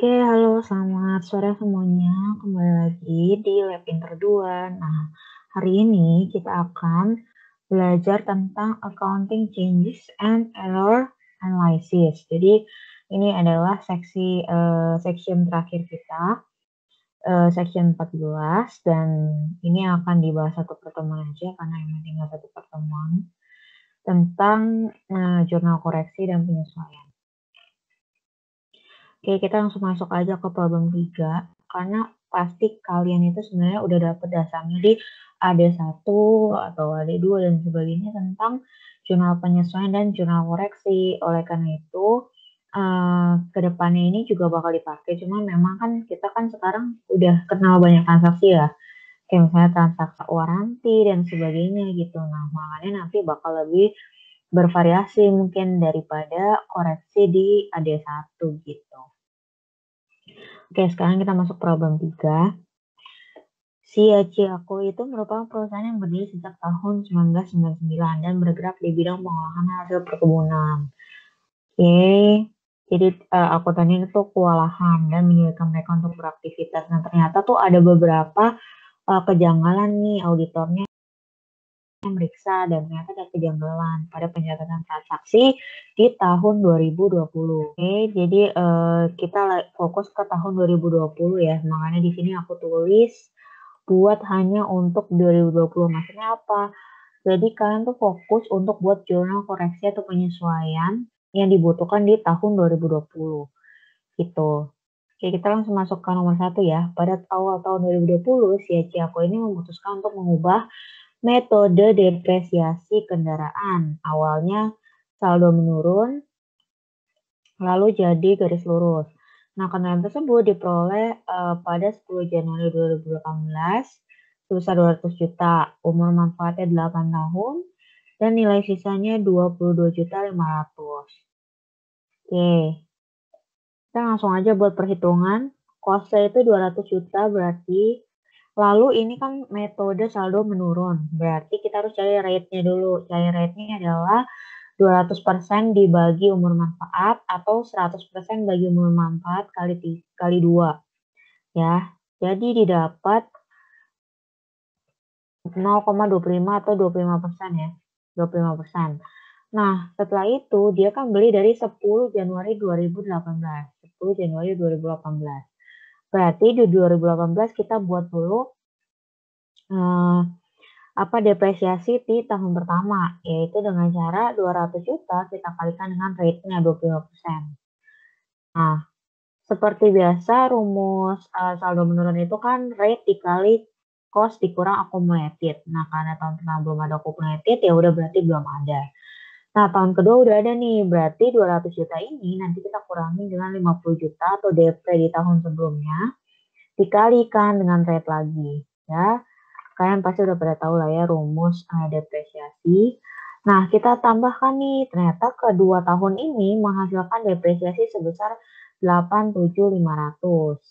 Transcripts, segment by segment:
Oke, halo selamat sore semuanya. Kembali lagi di Lab Inter 2. Nah, hari ini kita akan belajar tentang accounting changes and error analysis. Jadi, ini adalah seksi uh, section terakhir kita, uh, section 14 dan ini akan dibahas satu pertemuan aja karena ini tinggal satu pertemuan tentang uh, jurnal koreksi dan penyesuaian. Oke, kita langsung masuk aja ke problem 3. Karena pasti kalian itu sebenarnya udah dapet dasarnya di AD1 atau AD2 dan sebagainya tentang jurnal penyesuaian dan jurnal koreksi. Oleh karena itu, uh, ke depannya ini juga bakal dipakai. Cuma memang kan kita kan sekarang udah kenal banyak transaksi ya. Kayak misalnya transaksi waranti dan sebagainya gitu. Nah, makanya nanti bakal lebih bervariasi mungkin daripada koreksi di AD1 gitu. Oke, sekarang kita masuk problem 3. Si aku itu merupakan perusahaan yang berdiri sejak tahun 1999 dan bergerak di bidang pengolahan hasil perkebunan. Oke, jadi uh, akuntan itu kewalahan dan menyulitkan mereka untuk beraktivitas. Nah, ternyata tuh ada beberapa uh, kejanggalan nih auditornya meriksa dan ternyata ada kejanggalan pada pencatatan transaksi di tahun 2020. Oke, jadi uh, kita fokus ke tahun 2020 ya. Makanya di sini aku tulis buat hanya untuk 2020. Maksudnya apa? Jadi kalian tuh fokus untuk buat jurnal koreksi atau penyesuaian yang dibutuhkan di tahun 2020. Gitu. Oke, kita langsung masuk ke nomor satu ya. Pada awal tahun 2020, si aku ini memutuskan untuk mengubah Metode depresiasi kendaraan. Awalnya saldo menurun, lalu jadi garis lurus. Nah, kendaraan tersebut diperoleh uh, pada 10 Januari 2018 sebesar 200 juta, umur manfaatnya 8 tahun, dan nilai sisanya 22 juta 500. Oke, kita langsung aja buat perhitungan. Kosnya itu 200 juta berarti Lalu ini kan metode saldo menurun, berarti kita harus cari rate-nya dulu. Cari rate-nya adalah 200% dibagi umur manfaat atau 100% bagi umur manfaat kali kali 2. Ya. Jadi didapat 0,25 atau 25% ya. 25%. Nah, setelah itu dia kan beli dari 10 Januari 2018. 10 Januari 2018. Berarti di 2018 kita buat dulu uh, apa depresiasi di tahun pertama, yaitu dengan cara 200 juta kita kalikan dengan rate-nya 25%. Nah, seperti biasa rumus uh, saldo menurun itu kan rate dikali cost dikurang accumulated. Nah, karena tahun pertama belum ada accumulated ya udah berarti belum ada. Nah, tahun kedua udah ada nih, berarti 200 juta ini nanti kita kurangi dengan 50 juta atau DP di tahun sebelumnya, dikalikan dengan rate lagi, ya. Kalian pasti udah pada tahu lah ya rumus uh, depresiasi. Nah, kita tambahkan nih, ternyata kedua tahun ini menghasilkan depresiasi sebesar 87.500.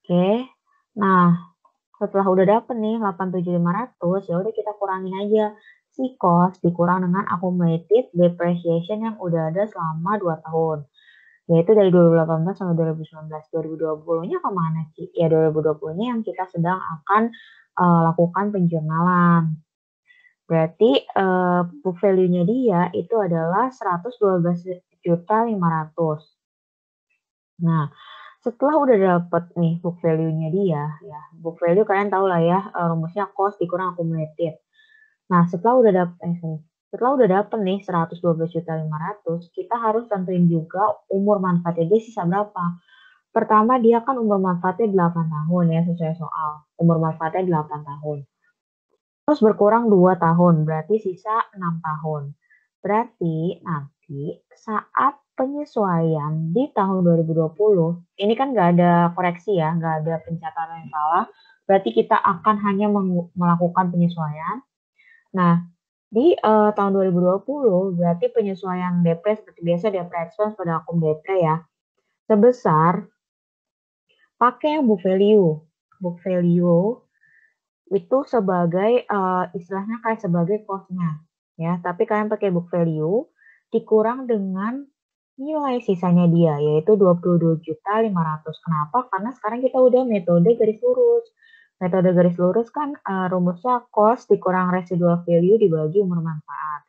Oke, nah setelah udah dapet nih 87.500, ya udah kita kurangin aja si cost dikurang dengan accumulated depreciation yang udah ada selama 2 tahun. Yaitu dari 2018 sampai 2019. 2020-nya ke mana sih? Ya 2020-nya yang kita sedang akan uh, lakukan penjurnalan. Berarti uh, book value-nya dia itu adalah 112 juta 500. Nah, setelah udah dapet nih book value-nya dia, ya book value kalian tahu lah ya, uh, rumusnya cost dikurang accumulated. Nah, setelah udah dapet eh, setelah udah dapet nih 112 juta 500, kita harus tentuin juga umur manfaatnya dia sisa berapa. Pertama dia kan umur manfaatnya 8 tahun ya sesuai soal. Umur manfaatnya 8 tahun. Terus berkurang 2 tahun, berarti sisa 6 tahun. Berarti nanti saat penyesuaian di tahun 2020, ini kan nggak ada koreksi ya, nggak ada pencatatan yang salah, berarti kita akan hanya melakukan penyesuaian Nah, di uh, tahun 2020 berarti penyesuaian DP seperti biasa DP expense pada akun DP ya. Sebesar pakai yang book value. Book value itu sebagai uh, istilahnya kayak sebagai cost-nya ya, tapi kalian pakai book value dikurang dengan nilai sisanya dia yaitu 22.500. Kenapa? Karena sekarang kita udah metode garis lurus. Metode garis lurus kan uh, rumusnya cost dikurang residual value dibagi umur manfaat.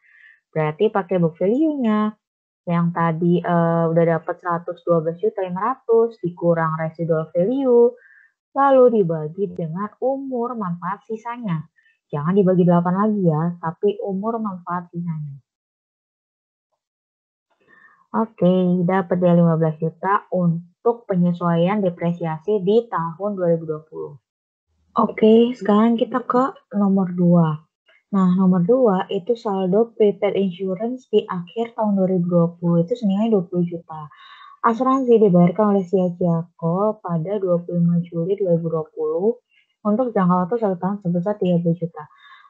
Berarti pakai book value-nya. Yang tadi uh, udah dapat 112.500 dikurang residual value lalu dibagi dengan umur manfaat sisanya. Jangan dibagi 8 lagi ya, tapi umur manfaat sisanya. Oke, dapat dia 15 juta untuk penyesuaian depresiasi di tahun 2020. Oke, sekarang kita ke nomor 2. Nah, nomor 2 itu saldo prepaid insurance di akhir tahun 2020 itu senilai 20 juta. Asuransi dibayarkan oleh Siaciako pada 25 Juli 2020 untuk jangka waktu satu tahun sebesar 30 juta.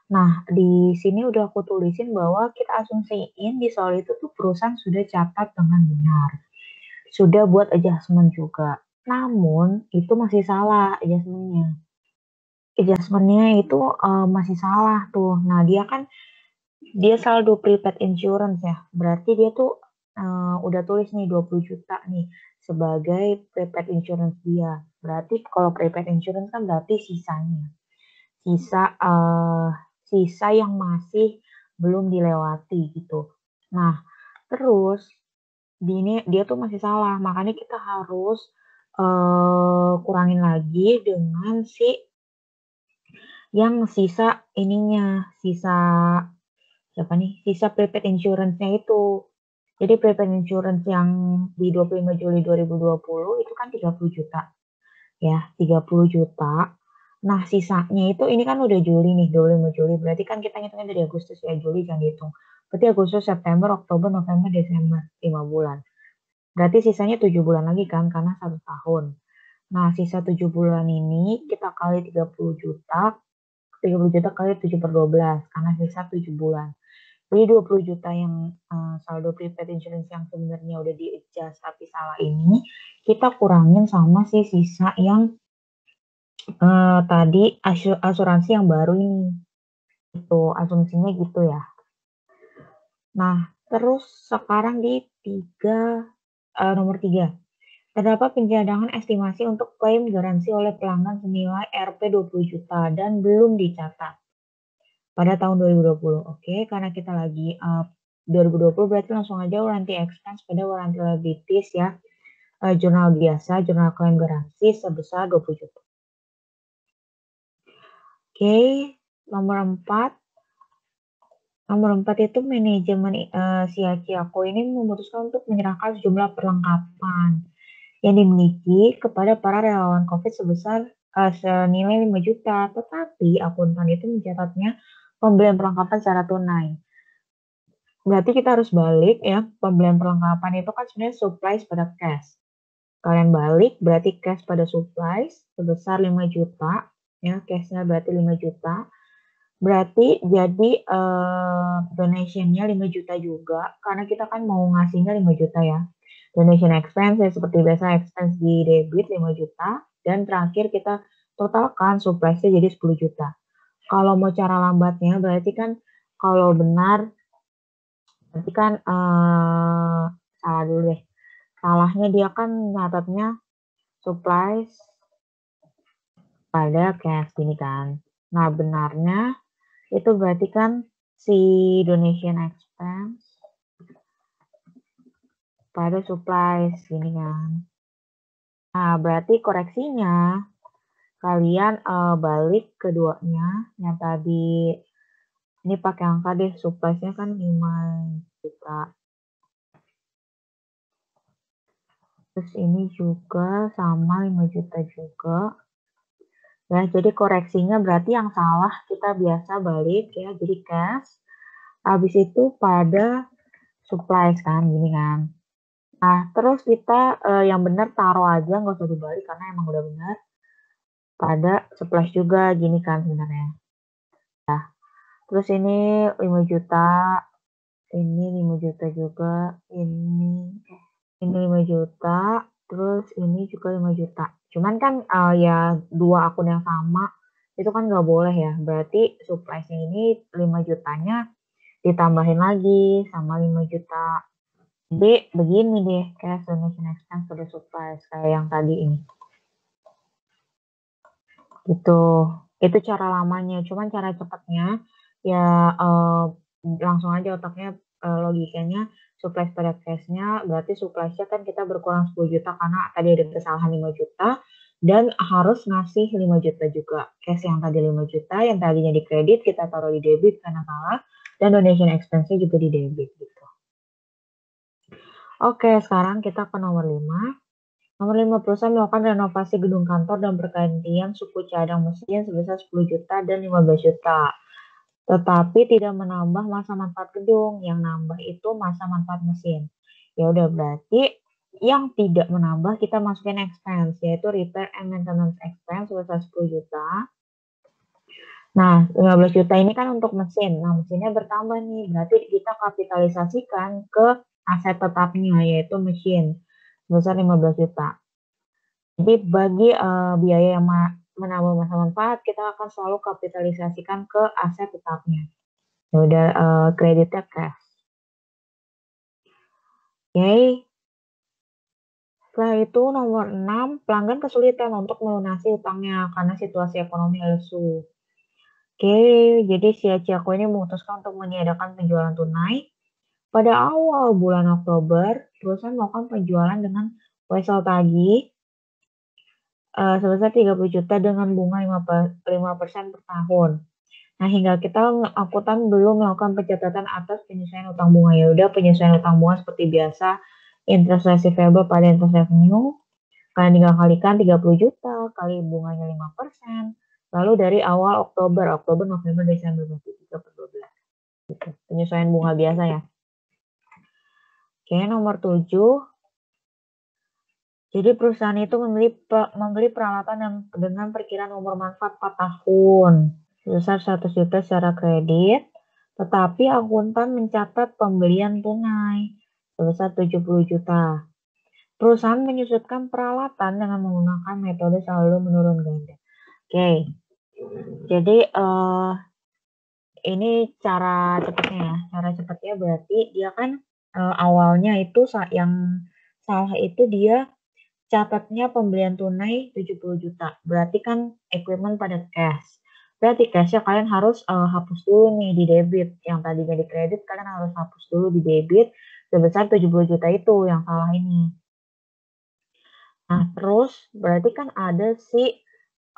Nah, di sini udah aku tulisin bahwa kita asumsiin di soal itu tuh perusahaan sudah catat dengan benar. Sudah buat adjustment juga. Namun, itu masih salah adjustmentnya. Adjustmentnya itu uh, masih salah tuh. Nah, dia kan dia saldo prepaid insurance ya. Berarti dia tuh uh, udah tulis nih 20 juta nih sebagai prepaid insurance dia. Berarti kalau prepaid insurance kan berarti sisanya. Sisa uh, sisa yang masih belum dilewati gitu. Nah, terus di ini dia tuh masih salah, makanya kita harus uh, kurangin lagi dengan si yang sisa ininya, sisa siapa nih? Sisa prepaid insurance-nya itu. Jadi prepaid insurance yang di 25 Juli 2020 itu kan 30 juta. Ya, 30 juta. Nah, sisanya itu ini kan udah Juli nih, 25 Juli. Berarti kan kita ngitungnya dari Agustus ya, Juli jangan dihitung. Berarti Agustus, September, Oktober, November, Desember, 5 bulan. Berarti sisanya 7 bulan lagi kan, karena satu tahun. Nah, sisa 7 bulan ini kita kali 30 juta, 30 juta kali 7 per 12, karena sisa 7 bulan. Jadi 20 juta yang uh, saldo prepaid insurance yang sebenarnya udah di adjust tapi salah ini, kita kurangin sama si sisa yang uh, tadi asuransi yang baru ini. Itu asumsinya gitu ya. Nah, terus sekarang di tiga uh, nomor tiga Terdapat pencadangan estimasi untuk klaim garansi oleh pelanggan senilai Rp 20 juta dan belum dicatat pada tahun 2020. Oke, karena kita lagi uh, 2020 berarti langsung aja warranty expense pada warranty liabilities ya. Uh, jurnal biasa, jurnal klaim garansi sebesar 20 juta. Oke, nomor empat. Nomor empat itu manajemen uh, si ini memutuskan untuk menyerahkan sejumlah perlengkapan yang dimiliki kepada para relawan COVID sebesar uh, senilai 5 juta, tetapi akuntan itu mencatatnya pembelian perlengkapan secara tunai. Berarti kita harus balik ya, pembelian perlengkapan itu kan sebenarnya supplies pada cash. Kalian balik berarti cash pada supplies sebesar 5 juta ya. Cashnya berarti 5 juta. Berarti jadi uh, donationnya 5 juta juga karena kita kan mau ngasihnya 5 juta ya donation expense ya seperti biasa expense di debit 5 juta dan terakhir kita totalkan suppliesnya jadi 10 juta kalau mau cara lambatnya berarti kan kalau benar berarti kan uh, salah dulu deh salahnya dia kan nyatatnya supplies pada cash ini kan. Nah, benarnya itu berarti kan si donation expense pada supply ini kan. Nah, berarti koreksinya kalian uh, balik keduanya yang tadi ini pakai angka deh suppliesnya kan 5 juta terus ini juga sama 5 juta juga Ya, jadi koreksinya berarti yang salah kita biasa balik ya, jadi cash. Habis itu pada supplies kan, gini kan. Nah, terus kita eh, yang benar taruh aja, nggak usah dibalik karena emang udah benar. Pada supplies juga, gini kan sebenarnya. Ya. Terus ini 5 juta, ini 5 juta juga, ini ini 5 juta, terus ini juga 5 juta. Cuman kan uh, ya dua akun yang sama itu kan nggak boleh ya. Berarti surprise-nya ini 5 jutanya ditambahin lagi sama 5 juta. Jadi begini deh, cash donation expense the supplies kayak yang tadi ini. Gitu. Itu cara lamanya. Cuman cara cepatnya ya uh, langsung aja otaknya uh, logikanya supply pada cash-nya berarti supply-nya kan kita berkurang 10 juta karena tadi ada kesalahan 5 juta dan harus ngasih 5 juta juga. Cash yang tadi 5 juta yang tadinya di kredit kita taruh di debit karena salah dan donation expense-nya juga di debit gitu. Oke, sekarang kita ke nomor 5. Nomor 5 perusahaan melakukan renovasi gedung kantor dan pergantian suku cadang mesin sebesar 10 juta dan 15 juta tetapi tidak menambah masa manfaat gedung. Yang nambah itu masa manfaat mesin. Ya udah berarti yang tidak menambah kita masukin expense yaitu repair and maintenance expense sebesar 10 juta. Nah, 15 juta ini kan untuk mesin. Nah, mesinnya bertambah nih. Berarti kita kapitalisasikan ke aset tetapnya yaitu mesin sebesar 15 juta. Jadi bagi uh, biaya yang menambah masa manfaat, kita akan selalu kapitalisasikan ke aset tetapnya. Ya udah uh, kreditnya cash. Oke. Okay. Setelah itu nomor 6, pelanggan kesulitan untuk melunasi utangnya karena situasi ekonomi lesu. Oke, jadi si Aciako ini memutuskan untuk meniadakan penjualan tunai. Pada awal bulan Oktober, perusahaan melakukan penjualan dengan wesel tagih uh, sebesar 30 juta dengan bunga 5%, 5% per tahun. Nah, hingga kita akuntan belum melakukan pencatatan atas penyesuaian utang bunga. Ya udah penyesuaian utang bunga seperti biasa, interest receivable pada interest revenue, kalian tinggal kalikan 30 juta kali bunganya 5%. Lalu dari awal Oktober, Oktober, November, Desember berarti 3 per 12. Penyesuaian bunga biasa ya. Oke, nomor 7 jadi perusahaan itu membeli membeli peralatan yang dengan perkiraan umur manfaat 4 tahun sebesar 100 juta secara kredit, tetapi akuntan mencatat pembelian tunai sebesar 70 juta. Perusahaan menyusutkan peralatan dengan menggunakan metode selalu menurun ganda. Oke, jadi uh, ini cara cepatnya ya. Cara cepatnya berarti dia kan uh, awalnya itu yang salah itu dia catatnya pembelian tunai 70 juta. Berarti kan equipment pada cash. Berarti cashnya kalian harus uh, hapus dulu nih di debit. Yang tadinya di kredit kalian harus hapus dulu di debit sebesar 70 juta itu yang salah ini. Nah, terus berarti kan ada si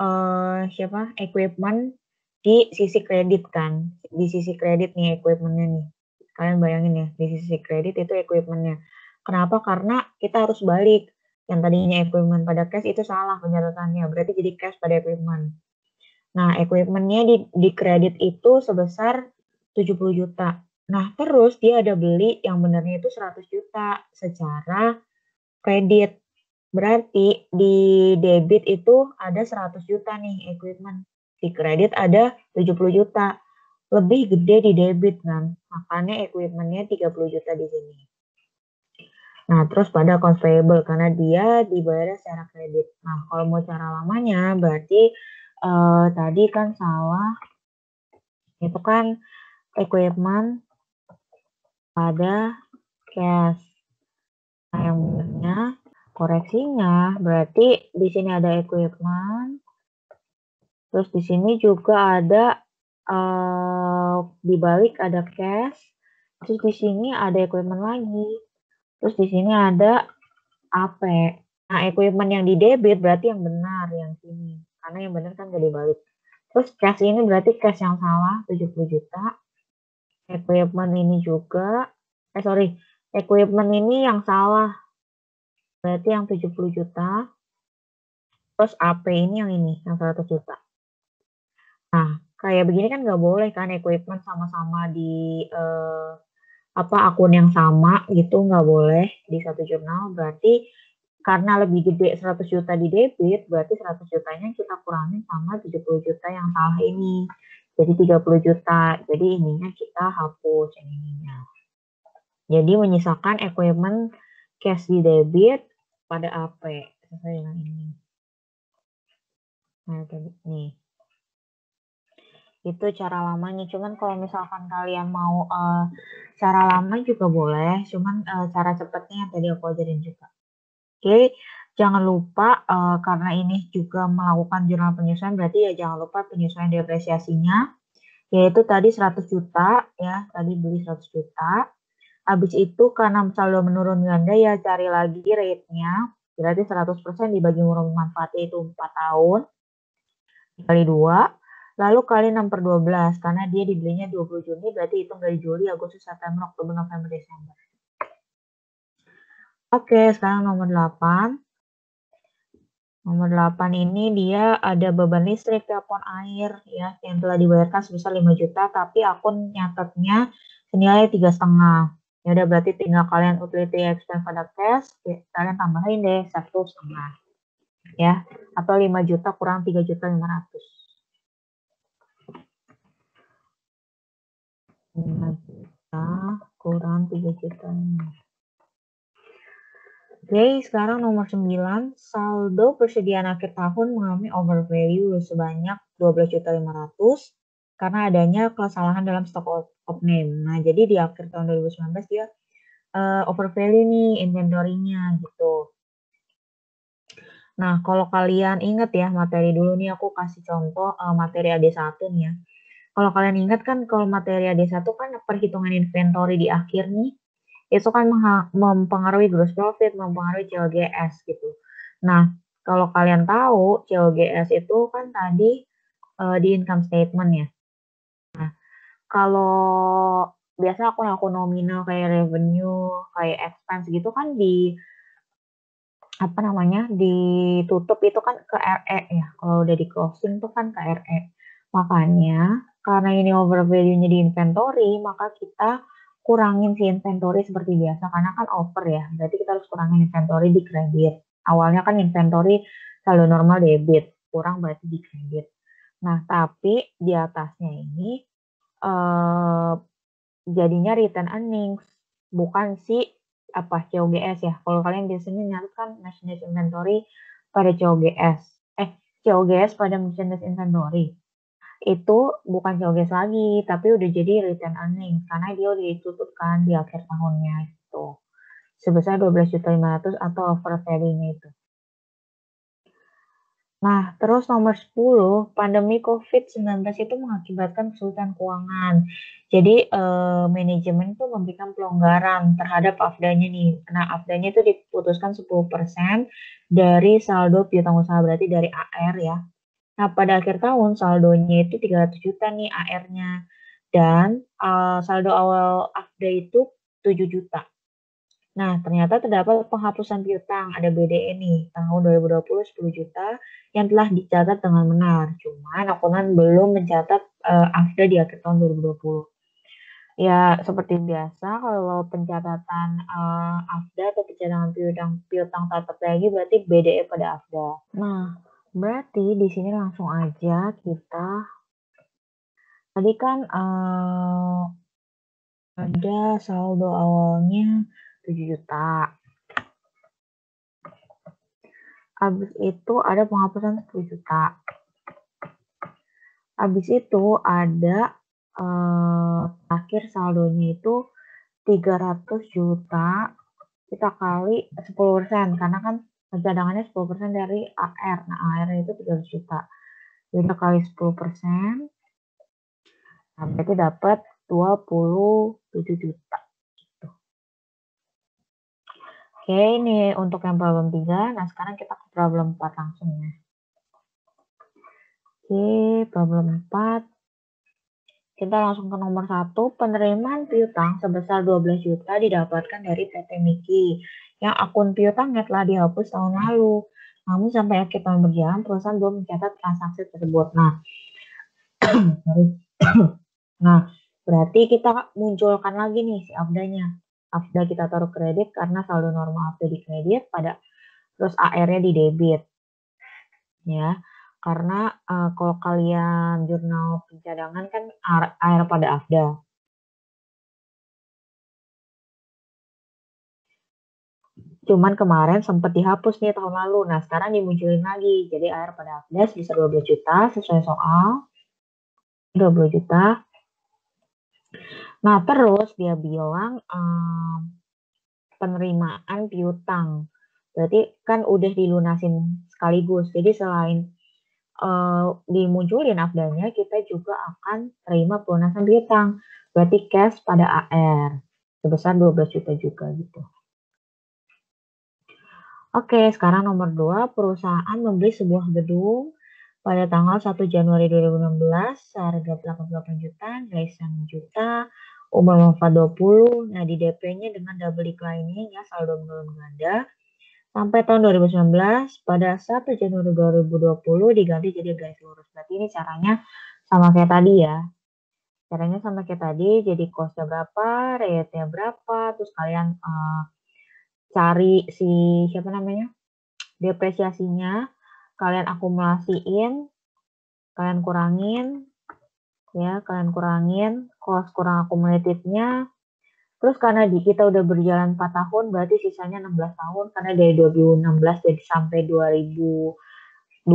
uh, siapa equipment di sisi kredit kan. Di sisi kredit nih equipmentnya nih. Kalian bayangin ya, di sisi kredit itu equipmentnya. Kenapa? Karena kita harus balik yang tadinya equipment pada cash itu salah pencatatannya, berarti jadi cash pada equipment. Nah, equipmentnya di, di kredit itu sebesar 70 juta. Nah, terus dia ada beli yang benarnya itu 100 juta secara kredit. Berarti di debit itu ada 100 juta nih equipment. Di kredit ada 70 juta. Lebih gede di debit kan. Makanya equipmentnya 30 juta di sini. Nah, terus pada accounts karena dia dibayar secara kredit. Nah, kalau mau cara lamanya berarti uh, tadi kan salah itu kan equipment pada cash. Nah, yang benarnya koreksinya berarti di sini ada equipment. Terus di sini juga ada uh, di balik ada cash. Terus di sini ada equipment lagi. Terus di sini ada AP. Nah, equipment yang di debit berarti yang benar yang sini. Karena yang benar kan gak dibalik. Terus cash ini berarti cash yang salah 70 juta. Equipment ini juga. Eh sorry. Equipment ini yang salah. Berarti yang 70 juta. Terus AP ini yang ini. Yang 100 juta. Nah, kayak begini kan nggak boleh kan equipment sama-sama di uh, apa akun yang sama gitu nggak boleh di satu jurnal. Berarti karena lebih gede 100 juta di debit berarti 100 jutanya kita kurangin sama 70 juta yang salah ini. Jadi 30 juta. Jadi ininya kita hapus yang ininya. Jadi menyisakan equipment cash di debit pada AP sesuai dengan ini. Nah nih Itu cara lamanya. Cuman kalau misalkan kalian mau uh, cara lama juga boleh, cuman uh, cara cepatnya yang tadi aku ajarin juga. Oke, okay. jangan lupa uh, karena ini juga melakukan jurnal penyesuaian berarti ya jangan lupa penyesuaian depresiasinya yaitu tadi 100 juta ya, tadi beli 100 juta. Habis itu karena saldo menurun ganda ya cari lagi rate-nya. Berarti 100% dibagi umur manfaatnya itu 4 tahun. Kali 2 Lalu kali 6 per 12, karena dia dibelinya 20 Juni, berarti hitung dari Juli, Agustus, September, Oktober, November, Desember. Oke, sekarang nomor 8. Nomor 8 ini dia ada beban listrik, telepon air, ya, yang telah dibayarkan sebesar 5 juta, tapi akun nyatetnya senilai tiga setengah. Ya udah berarti tinggal kalian utility expense pada cash, ya, kalian tambahin deh satu setengah, ya, atau 5 juta kurang 3 juta 500. 5 juta kurang 3 juta. Oke, sekarang nomor 9, saldo persediaan akhir tahun mengalami overvalue sebanyak 12.500 karena adanya kesalahan dalam stock of name. Nah, jadi di akhir tahun 2019 dia uh, overvalue nih inventory-nya gitu. Nah, kalau kalian ingat ya materi dulu nih aku kasih contoh uh, materi AD1 nih ya. Kalau kalian ingat kan kalau materi AD1 kan perhitungan inventory di akhir nih, itu kan mempengaruhi gross profit, mempengaruhi COGS gitu. Nah, kalau kalian tahu COGS itu kan tadi uh, di income statement ya. Nah, kalau biasa akun-akun nominal kayak revenue, kayak expense gitu kan di apa namanya ditutup itu kan ke RE ya. Kalau udah di closing tuh kan ke RE. Makanya karena ini over value-nya di inventory, maka kita kurangin si inventory seperti biasa karena kan over ya. Berarti kita harus kurangin inventory di kredit. Awalnya kan inventory saldo normal debit, kurang berarti di kredit. Nah, tapi di atasnya ini eh, jadinya return earnings, bukan si apa COGS ya. Kalau kalian biasanya nyatakan merchandise inventory pada COGS. Eh, COGS pada merchandise inventory itu bukan COGS lagi, tapi udah jadi return earnings karena dia udah ditutupkan di akhir tahunnya itu sebesar 12.500 atau over value-nya itu. Nah, terus nomor 10, pandemi COVID-19 itu mengakibatkan kesulitan keuangan. Jadi, eh, manajemen itu memberikan pelonggaran terhadap AFDA-nya nih. Nah, AFDA-nya itu diputuskan 10% dari saldo piutang usaha, berarti dari AR ya. Nah, pada akhir tahun saldonya itu 300 juta nih AR-nya. Dan uh, saldo awal AFDA itu 7 juta. Nah, ternyata terdapat penghapusan piutang, ada BDE nih, tahun 2020 10 juta yang telah dicatat dengan benar. Cuman akuntan belum mencatat uh, AFDA di akhir tahun 2020. Ya, seperti biasa kalau pencatatan uh, AFDA atau pencatatan piutang piutang tetap lagi berarti BDE pada AFDA. Nah, Berarti di sini langsung aja kita tadi kan uh, ada saldo awalnya 7 juta. Habis itu ada penghapusan 10 juta. Habis itu ada uh, akhir saldonya itu 300 juta kita kali 10% karena kan cadangannya 10% dari AR. Nah, AR itu 300 juta. Jadi kali 10%, nah, berarti dapat 27 juta. Gitu. Oke, ini untuk yang problem 3. Nah, sekarang kita ke problem 4 langsung ya. Oke, problem 4. Kita langsung ke nomor 1. Penerimaan piutang sebesar 12 juta didapatkan dari PT Miki yang akun piutangnya telah dihapus tahun lalu. Namun sampai akhir tahun berjalan, perusahaan belum mencatat transaksi tersebut. Nah, nah berarti kita munculkan lagi nih si AFDA-nya. AFDA kita taruh kredit karena saldo normal AFDA di kredit pada terus AR-nya di debit. Ya, karena uh, kalau kalian jurnal pencadangan kan AR pada AFDA. Cuman kemarin sempat dihapus nih tahun lalu. Nah, sekarang dimunculin lagi. Jadi air pada update bisa 12 juta sesuai soal. 20 juta. Nah, terus dia bilang um, penerimaan piutang. Berarti kan udah dilunasin sekaligus. Jadi selain uh, dimunculin afdalnya, kita juga akan terima pelunasan piutang. Berarti cash pada AR sebesar 12 juta juga gitu. Oke, sekarang nomor 2, perusahaan membeli sebuah gedung pada tanggal 1 Januari 2016 seharga 88 juta, nilai 1 juta, umur manfaat 20. Nah, di DP-nya dengan double declining ya, saldo menurun ganda. Sampai tahun 2019, pada 1 Januari 2020 diganti jadi garis lurus. Berarti ini caranya sama kayak tadi ya. Caranya sama kayak tadi, jadi cost-nya berapa, rate-nya berapa, terus kalian uh, cari si siapa namanya depresiasinya kalian akumulasiin kalian kurangin ya kalian kurangin cost kurang akumulatifnya terus karena di kita udah berjalan 4 tahun berarti sisanya 16 tahun. Karena dari 2016 jadi sampai 2020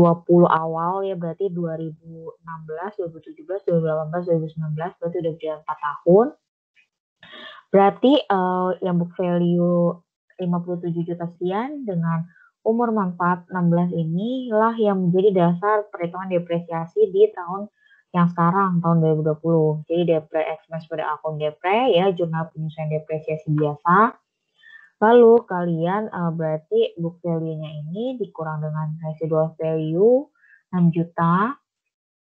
awal ya berarti 2016 2017 2018 2019 berarti udah berjalan 4 tahun. Berarti uh, yang book value 57 juta sekian dengan umur manfaat 16 inilah yang menjadi dasar perhitungan depresiasi di tahun yang sekarang tahun 2020. Jadi depre expense pada akun depre ya jurnal penyesuaian depresiasi biasa. Lalu kalian uh, berarti book value-nya ini dikurang dengan residual value 6 juta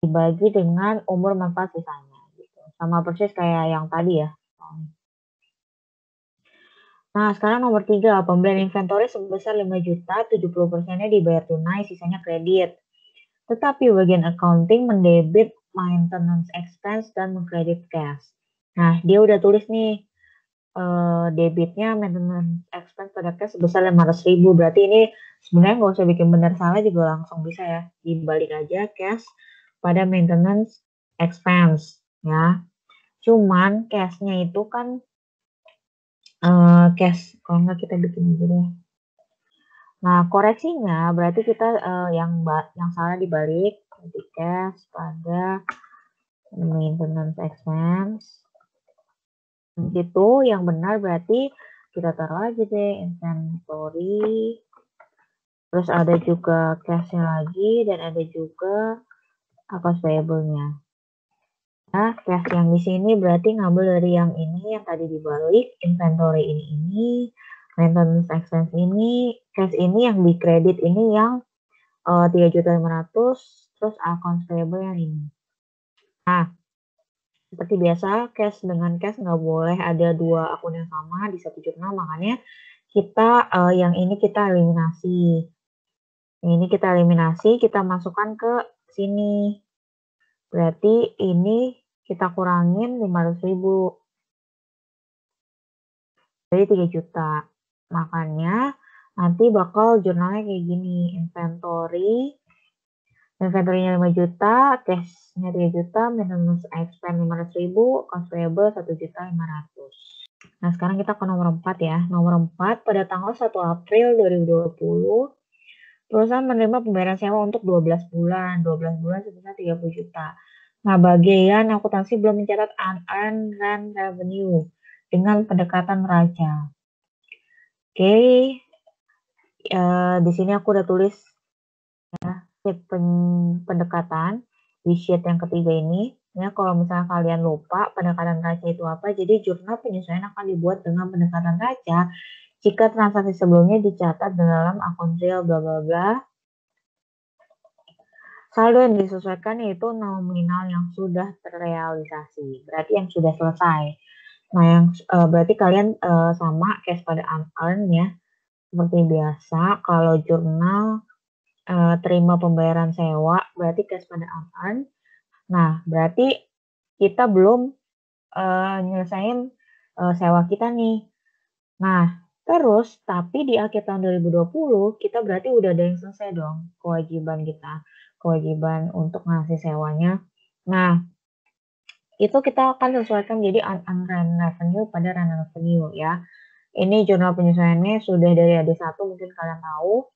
dibagi dengan umur manfaat sisanya gitu. Sama persis kayak yang tadi ya. Nah, sekarang nomor tiga, pembelian inventory sebesar 5 juta, 70 persennya dibayar tunai, sisanya kredit. Tetapi bagian accounting mendebit maintenance expense dan mengkredit cash. Nah, dia udah tulis nih, uh, debitnya maintenance expense pada cash sebesar 500 ribu. Berarti ini sebenarnya nggak usah bikin benar salah juga langsung bisa ya. Dibalik aja cash pada maintenance expense ya. Cuman cashnya itu kan uh, cash kalau nggak kita bikin aja deh nah koreksinya berarti kita uh, yang yang salah dibalik nanti cash pada maintenance expense gitu yang benar berarti kita taruh aja deh inventory. Terus ada juga cashnya lagi dan ada juga accounts payable-nya. Nah, cash yang di sini berarti ngambil dari yang ini yang tadi dibalik, inventory ini ini, maintenance expense ini, cash ini yang di kredit ini yang uh, eh, 3.500, terus accounts payable yang ini. Nah, seperti biasa, cash dengan cash nggak boleh ada dua akun yang sama di satu jurnal, makanya kita uh, yang ini kita eliminasi. Ini kita eliminasi, kita masukkan ke sini. Berarti ini kita kurangin 500 ribu. Jadi 3 juta. Makanya nanti bakal jurnalnya kayak gini. Inventory. Inventory-nya 5 juta, cash-nya 3 juta, minus expense 500 ribu, cost payable 1 juta 500. Nah, sekarang kita ke nomor 4 ya. Nomor 4, pada tanggal 1 April 2020, perusahaan menerima pembayaran sewa untuk 12 bulan. 12 bulan sebesar 30 juta. Nah, bagian akuntansi belum mencatat unearned rent revenue dengan pendekatan raja. Oke, okay. uh, di sini aku udah tulis ya, pendekatan di sheet yang ketiga ini. Ya, kalau misalnya kalian lupa pendekatan raja itu apa, jadi jurnal penyesuaian akan dibuat dengan pendekatan raja jika transaksi sebelumnya dicatat dalam akun real bla bla bla Saldo yang disesuaikan yaitu nominal yang sudah terrealisasi, berarti yang sudah selesai. Nah, yang uh, berarti kalian uh, sama cash pada unearned ya. Seperti biasa, kalau jurnal uh, terima pembayaran sewa, berarti cash pada unearned. Nah, berarti kita belum uh, nyelesain uh, sewa kita nih. Nah, terus tapi di akhir tahun 2020 kita berarti udah ada yang selesai dong kewajiban kita kewajiban untuk ngasih sewanya. Nah, itu kita akan sesuaikan jadi unearned revenue pada revenue ya. Ini jurnal penyesuaiannya sudah dari AD1 mungkin kalian tahu.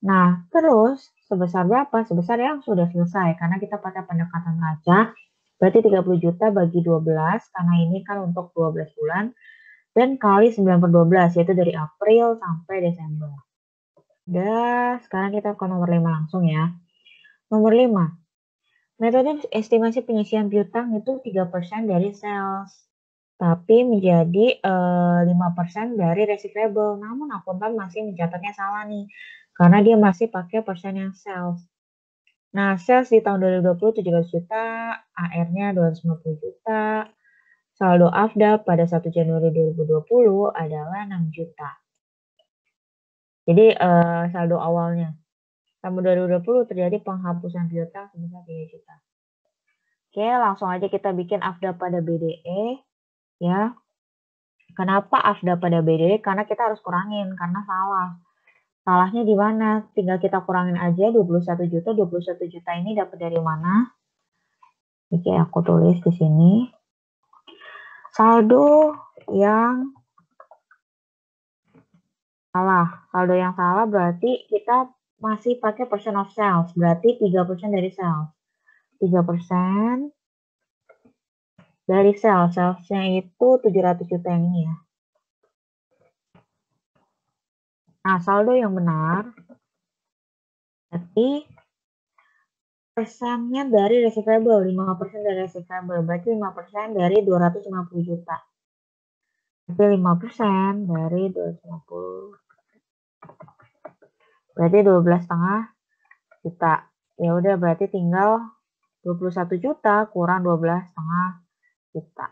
Nah, terus sebesar berapa? Sebesar yang sudah selesai karena kita pakai pendekatan raja Berarti 30 juta bagi 12, karena ini kan untuk 12 bulan. Dan kali 9 per 12, yaitu dari April sampai Desember. Udah, sekarang kita ke nomor 5 langsung ya. Nomor 5. Metode estimasi penyisian piutang itu 3% dari sales. Tapi menjadi uh, eh, 5% dari receivable. Namun akuntan masih mencatatnya salah nih. Karena dia masih pakai persen yang sales. Nah, sales di tahun 2020 700 juta, AR-nya 250 juta, saldo AFDA pada 1 Januari 2020 adalah 6 juta. Jadi uh, saldo awalnya. Tahun 2020 terjadi penghapusan piutang sebesar 3 juta. Oke, langsung aja kita bikin AFDA pada BDE. Ya. Kenapa AFDA pada BDE? Karena kita harus kurangin, karena salah. Salahnya di mana? Tinggal kita kurangin aja 21 juta. 21 juta ini dapat dari mana? Oke, aku tulis di sini. Saldo yang salah. Saldo yang salah berarti kita masih pakai percent of sales. Berarti 3% dari sales. 3% dari sales. Salesnya itu 700 juta yang ini ya. Nah, saldo yang benar berarti persennya dari receivable, 5% dari receivable, berarti 5% dari 250 juta. Berarti 5% dari 250. Berarti 12 setengah juta. Ya udah berarti tinggal 21 juta kurang 12 setengah juta.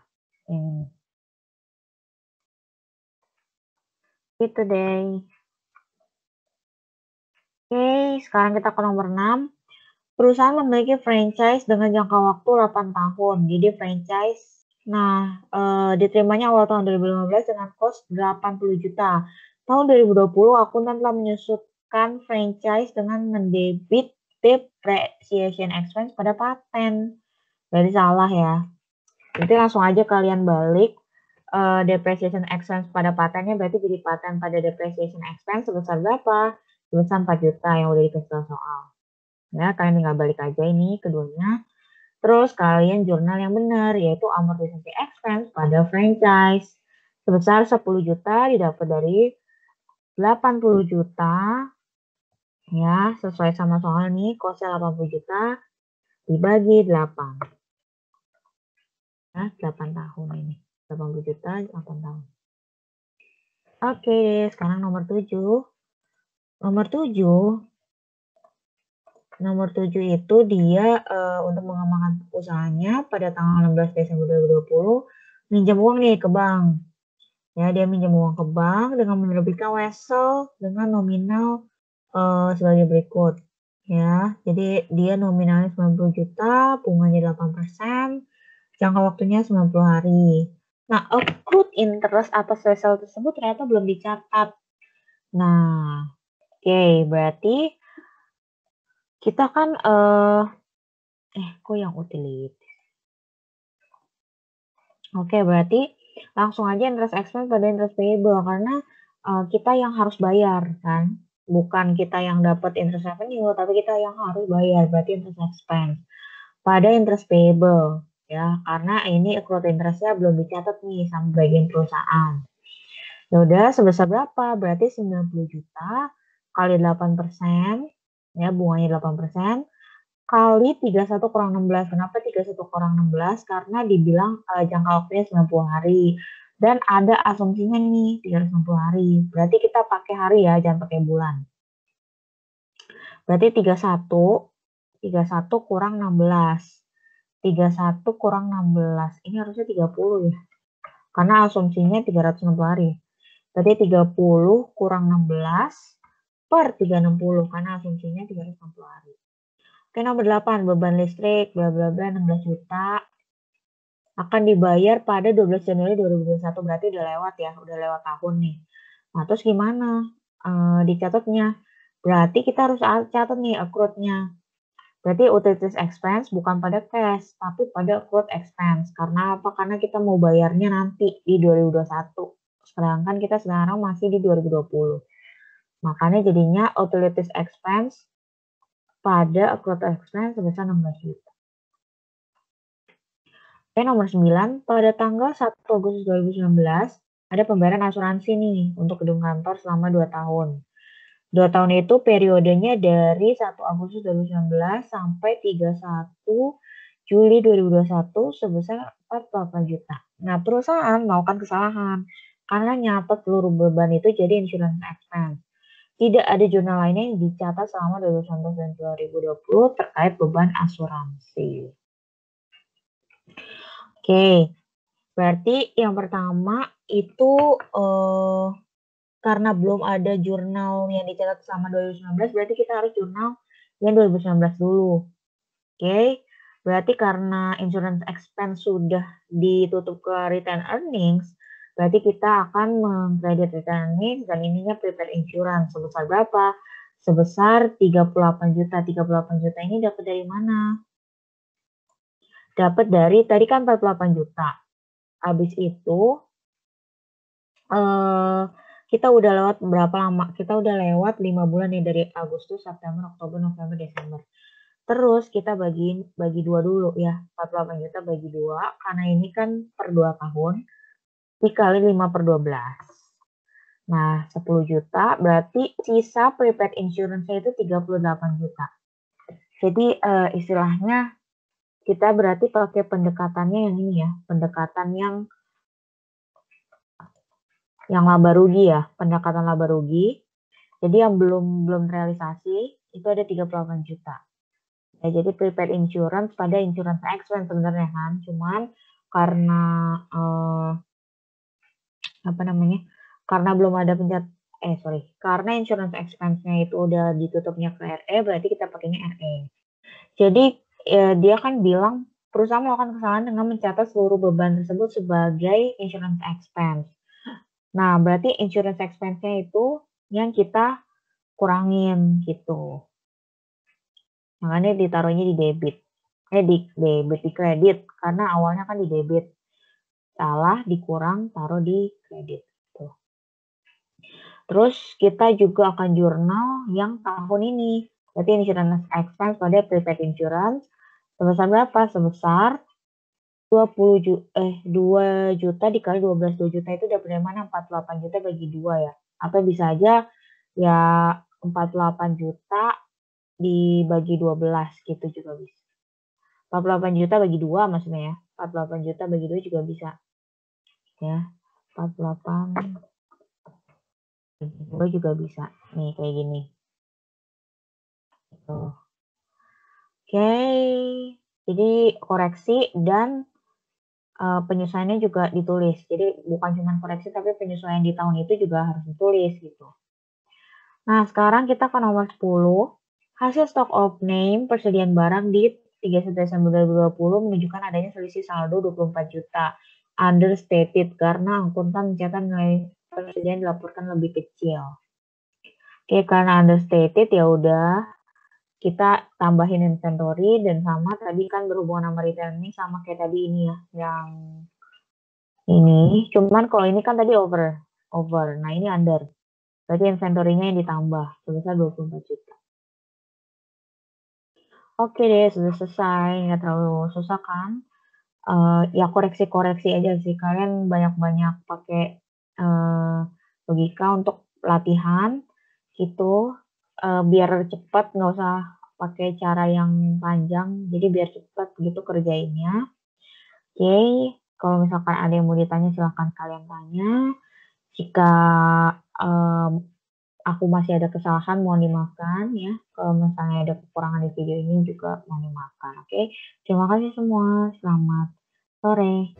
Ini. Itu deh. Oke, sekarang kita ke nomor 6. Perusahaan memiliki franchise dengan jangka waktu 8 tahun. Jadi franchise, nah e, diterimanya awal tahun 2015 dengan kos 80 juta. Tahun 2020, akuntan telah menyusutkan franchise dengan mendebit depreciation expense pada paten. Berarti salah ya. Jadi langsung aja kalian balik uh, depreciation expense pada patennya berarti jadi paten pada depreciation expense sebesar berapa? Tulisan 4 juta yang udah dikasih tahu soal. Ya, kalian tinggal balik aja ini keduanya. Terus kalian jurnal yang benar, yaitu amortisasi expense pada franchise. Sebesar 10 juta didapat dari 80 juta. Ya, sesuai sama soal nih, kosnya 80 juta dibagi 8. Nah, 8 tahun ini. 80 juta, 8 tahun. Oke, sekarang nomor 7. Nomor 7 Nomor 7 itu dia uh, untuk mengembangkan usahanya pada tanggal 16 Desember 2020 minjam uang nih ke bank. Ya, dia minjam uang ke bank dengan menerbitkan wesel dengan nominal uh, sebagai berikut. Ya, jadi dia nominalnya 90 juta, bunganya 8%, jangka waktunya 90 hari. Nah, accrued interest atas wesel tersebut ternyata belum dicatat. Nah, Oke, berarti kita kan uh, eh kok yang utilities. Oke, berarti langsung aja interest expense pada interest payable karena uh, kita yang harus bayar kan. Bukan kita yang dapat interest revenue, tapi kita yang harus bayar berarti interest expense pada interest payable ya karena ini accrued interestnya belum dicatat nih sama bagian perusahaan. Ya udah sebesar berapa? Berarti 90 juta kali 8%, ya bunganya 8%, kali 31 kurang 16. Kenapa 31 kurang 16? Karena dibilang uh, jangka waktunya 90 hari. Dan ada asumsinya nih 360 hari. Berarti kita pakai hari ya, jangan pakai bulan. Berarti 31, 31 kurang 16. 31 kurang 16. Ini harusnya 30 ya. Karena asumsinya 360 hari. Berarti 30 kurang 16 per 360 karena asumsinya 360 hari. Oke, nomor 8, beban listrik bla bla bla 16 juta akan dibayar pada 12 Januari 2021 berarti udah lewat ya, udah lewat tahun nih. Nah, terus gimana? E, dicatatnya. Berarti kita harus catat nih accrued-nya. Berarti utilities expense bukan pada cash, tapi pada accrued expense. Karena apa? Karena kita mau bayarnya nanti di 2021. Sedangkan kita sekarang masih di 2020. Makanya jadinya utilities expense pada accrued expense sebesar 16 juta. Oke, nomor 9, pada tanggal 1 Agustus 2019, ada pembayaran asuransi nih untuk gedung kantor selama 2 tahun. 2 tahun itu periodenya dari 1 Agustus 2019 sampai 31 Juli 2021 sebesar 48 juta. Nah, perusahaan melakukan kesalahan karena nyatet seluruh beban itu jadi insurance expense. Tidak ada jurnal lainnya yang dicatat selama 2019 dan 2020 terkait beban asuransi. Oke, berarti yang pertama itu uh, karena belum ada jurnal yang dicatat selama 2019, berarti kita harus jurnal yang 2019 dulu. Oke, berarti karena insurance expense sudah ditutup ke return earnings, berarti kita akan mengkredit return earnings dan ininya prepare insurance sebesar berapa? Sebesar 38 juta. 38 juta ini dapat dari mana? dapat dari tadi kan 48 juta. Habis itu uh, kita udah lewat berapa lama? Kita udah lewat 5 bulan nih dari Agustus, September, Oktober, November, Desember. Terus kita bagi bagi dua dulu ya, 48 juta bagi dua, karena ini kan per dua tahun, dikali 5 per 12. Nah, 10 juta berarti sisa prepaid insurance itu 38 juta. Jadi uh, istilahnya kita berarti pakai pendekatannya yang ini ya, pendekatan yang yang laba rugi ya, pendekatan laba rugi. Jadi yang belum belum realisasi itu ada 38 juta. Ya, jadi prepaid insurance pada insurance expense sebenarnya kan, cuman karena eh, apa namanya? Karena belum ada pencet eh sorry, karena insurance expense-nya itu udah ditutupnya ke RE, berarti kita pakainya RE. Jadi ya, dia kan bilang perusahaan melakukan kesalahan dengan mencatat seluruh beban tersebut sebagai insurance expense. Nah, berarti insurance expense-nya itu yang kita kurangin gitu. Makanya ditaruhnya di debit. Eh, di debit, di kredit. Karena awalnya kan di debit. Salah, dikurang, taruh di kredit. Gitu. Terus kita juga akan jurnal yang tahun ini. Berarti insurance expense pada prepaid insurance sebesar berapa? Sebesar 20 juta, eh 2 juta dikali 12 2 juta itu dapat dari mana 48 juta bagi 2 ya. Atau bisa aja ya 48 juta dibagi 12 gitu juga bisa. 48 juta bagi 2 maksudnya ya. 48 juta bagi 2 juga bisa. Ya. 48 gue juga bisa. Nih kayak gini. Tuh. Oke, jadi koreksi dan uh, penyesuaiannya juga ditulis. Jadi bukan cuma koreksi tapi penyesuaian di tahun itu juga harus ditulis gitu. Nah, sekarang kita ke nomor 10. Hasil stock of name persediaan barang di 31 Desember 2020 menunjukkan adanya selisih saldo 24 juta. Understated karena akuntan mencatat nilai persediaan dilaporkan lebih kecil. Oke, karena understated ya udah kita tambahin inventory dan sama tadi kan berhubungan sama returning sama kayak tadi ini ya yang ini. Cuman kalau ini kan tadi over over. Nah ini under. Berarti inventory-nya yang ditambah sebesar 24 juta. Oke deh sudah selesai. Nggak terlalu susah kan uh, ya koreksi-koreksi aja sih. Kalian banyak-banyak pakai uh, logika untuk latihan itu uh, biar cepat nggak usah pakai cara yang panjang. Jadi biar cepat gitu kerjainnya. Oke okay. kalau misalkan ada yang mau ditanya silahkan kalian tanya. Jika um, aku masih ada kesalahan mohon dimaafkan ya kalau misalnya ada kekurangan di video ini juga mohon dimaafkan oke okay? terima kasih semua selamat sore